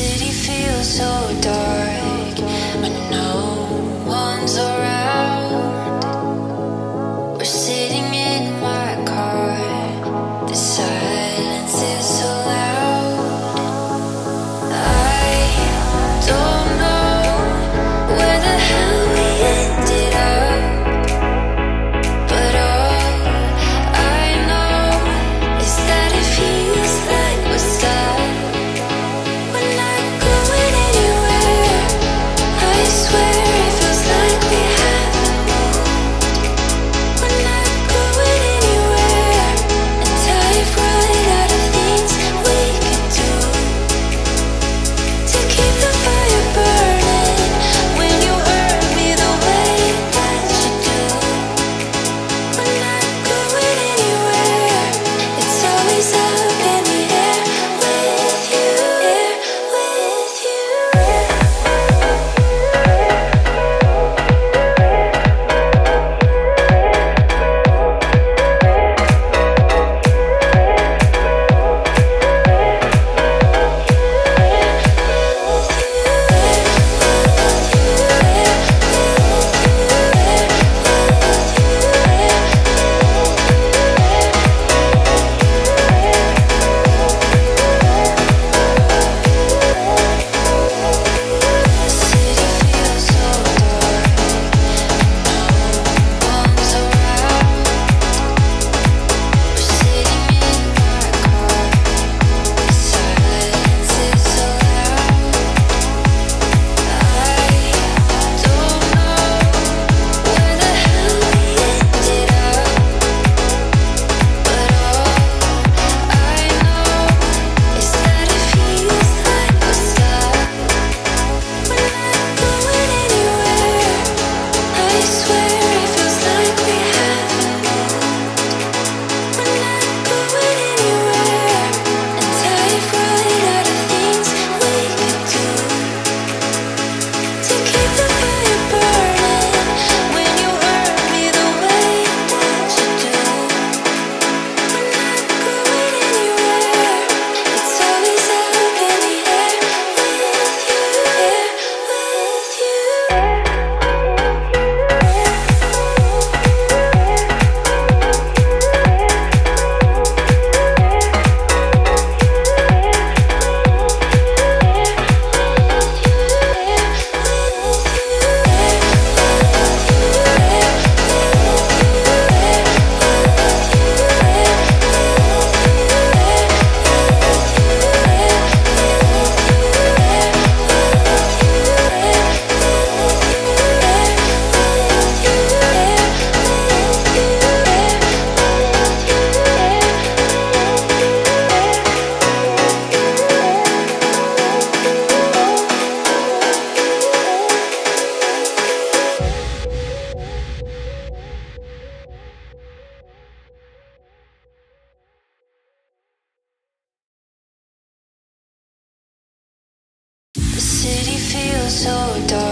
city feels so dark when no one's around. We're so dark.